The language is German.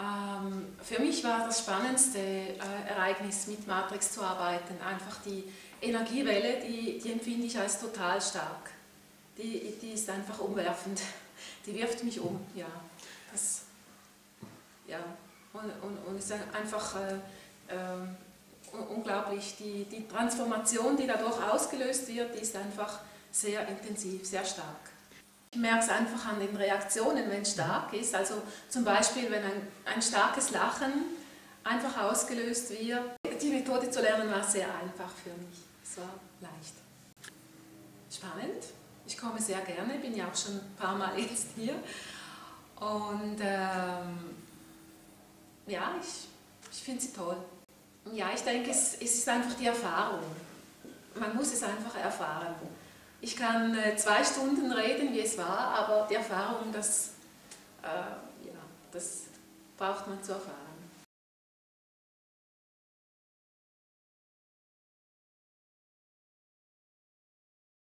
Ähm, für mich war das spannendste äh, Ereignis, mit Matrix zu arbeiten, einfach die Energiewelle, die, die empfinde ich als total stark. Die, die ist einfach umwerfend. Die wirft mich um, ja. Das, ja. Und, und, und ist einfach äh, äh, unglaublich. Die, die Transformation, die dadurch ausgelöst wird, die ist einfach sehr intensiv, sehr stark. Ich merke es einfach an den Reaktionen, wenn es stark ist. Also zum Beispiel, wenn ein, ein starkes Lachen einfach ausgelöst wird. Die Methode zu lernen war sehr einfach für mich. Es war leicht. Spannend. Ich komme sehr gerne, bin ja auch schon ein paar Mal jetzt hier. Und ähm, ja, ich, ich finde sie toll. Ja, ich denke, es, es ist einfach die Erfahrung. Man muss es einfach erfahren. Ich kann äh, zwei Stunden reden, wie es war, aber die Erfahrung, das, äh, ja, das braucht man zu erfahren.